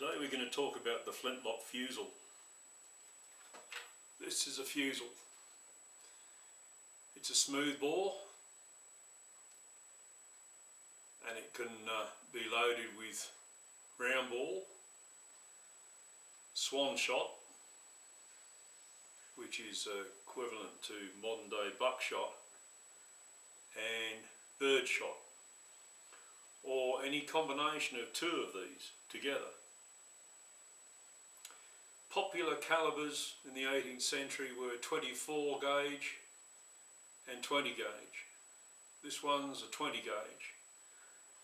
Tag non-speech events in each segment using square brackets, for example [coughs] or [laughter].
Today we're going to talk about the flintlock fusil. This is a fusil. It's a smooth bore and it can uh, be loaded with round ball, swan shot, which is uh, equivalent to modern day buckshot, and bird shot, or any combination of two of these together. Popular calibers in the 18th century were 24 gauge and 20 gauge. This one's a 20 gauge.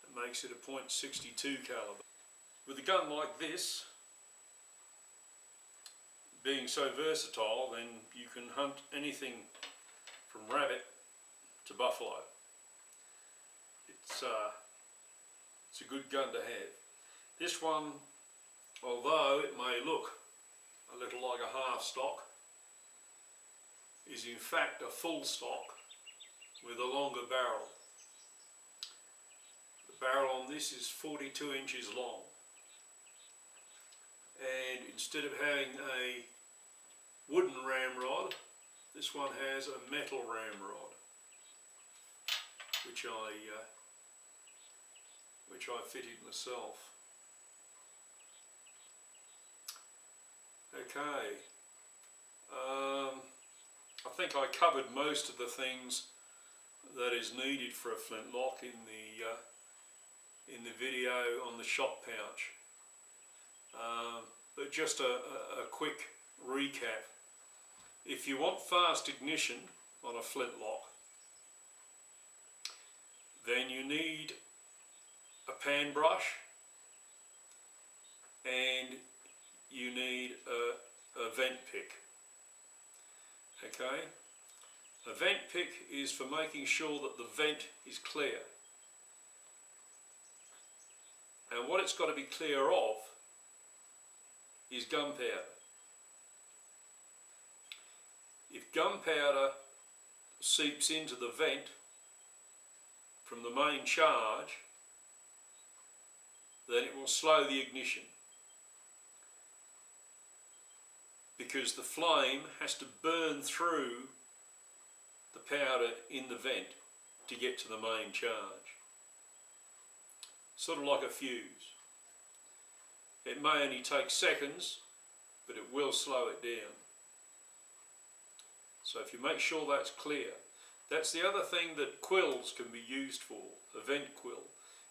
It makes it a .62 caliber. With a gun like this, being so versatile, then you can hunt anything from rabbit to buffalo. It's, uh, it's a good gun to have. This one, although it may look little like a half stock, is in fact a full stock with a longer barrel. The barrel on this is 42 inches long and instead of having a wooden ramrod this one has a metal ramrod which I uh, which I fitted myself. Okay, um, I think I covered most of the things that is needed for a flintlock in the uh, in the video on the shot pouch. Um, but just a, a, a quick recap. If you want fast ignition on a flintlock, then you need a pan brush and you need a, a vent pick. Okay? A vent pick is for making sure that the vent is clear. And what it's got to be clear of is gunpowder. If gunpowder seeps into the vent from the main charge, then it will slow the ignition. Because the flame has to burn through the powder in the vent to get to the main charge. Sort of like a fuse. It may only take seconds, but it will slow it down. So if you make sure that's clear, that's the other thing that quills can be used for, a vent quill.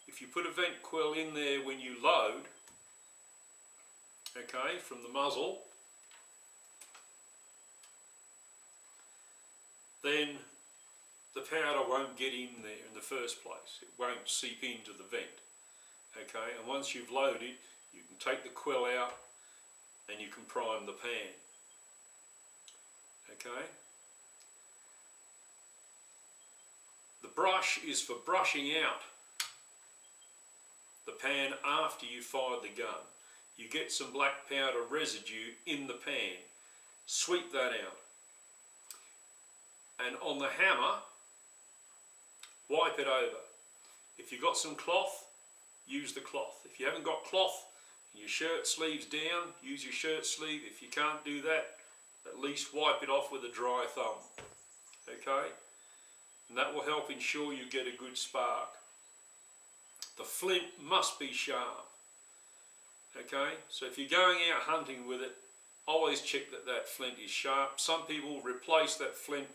If you put a vent quill in there when you load, okay, from the muzzle, then the powder won't get in there in the first place. It won't seep into the vent. Okay, and once you've loaded, you can take the quill out and you can prime the pan. Okay? The brush is for brushing out the pan after you fired the gun. You get some black powder residue in the pan. Sweep that out. And on the hammer, wipe it over. If you've got some cloth, use the cloth. If you haven't got cloth, your shirt sleeves down, use your shirt sleeve. If you can't do that, at least wipe it off with a dry thumb. Okay? And that will help ensure you get a good spark. The flint must be sharp. Okay? So if you're going out hunting with it, always check that that flint is sharp. Some people replace that flint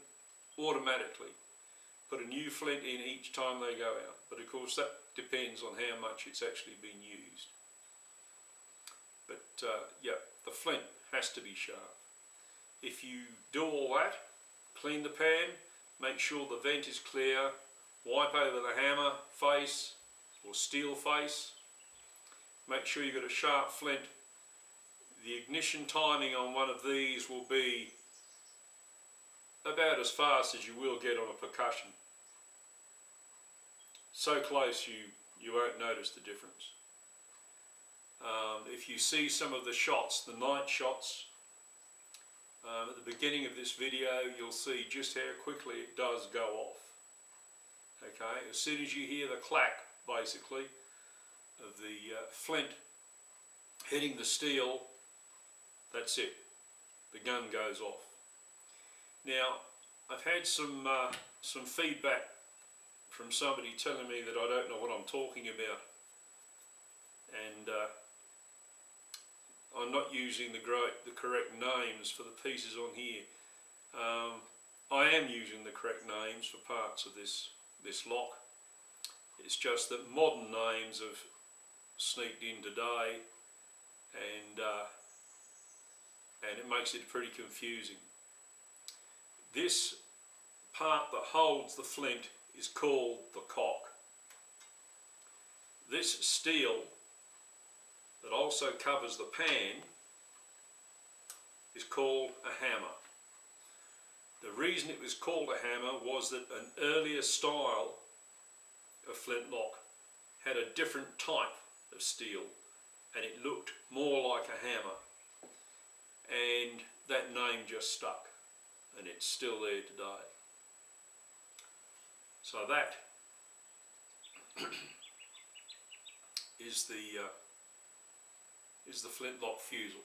automatically. Put a new flint in each time they go out. But of course that depends on how much it's actually been used. But uh, yeah, the flint has to be sharp. If you do all that, clean the pan, make sure the vent is clear, wipe over the hammer face or steel face, make sure you've got a sharp flint. The ignition timing on one of these will be about as fast as you will get on a percussion. So close you, you won't notice the difference. Um, if you see some of the shots, the night shots, um, at the beginning of this video you'll see just how quickly it does go off. Okay, as soon as you hear the clack basically of the uh, flint hitting the steel, that's it. The gun goes off. Now, I've had some uh, some feedback from somebody telling me that I don't know what I'm talking about, and uh, I'm not using the great the correct names for the pieces on here. Um, I am using the correct names for parts of this this lock. It's just that modern names have sneaked in today, and uh, and it makes it pretty confusing. This part that holds the flint is called the cock. This steel that also covers the pan is called a hammer. The reason it was called a hammer was that an earlier style of flintlock had a different type of steel and it looked more like a hammer and that name just stuck and it's still there today. So that [coughs] is the uh, is the flintlock fusil.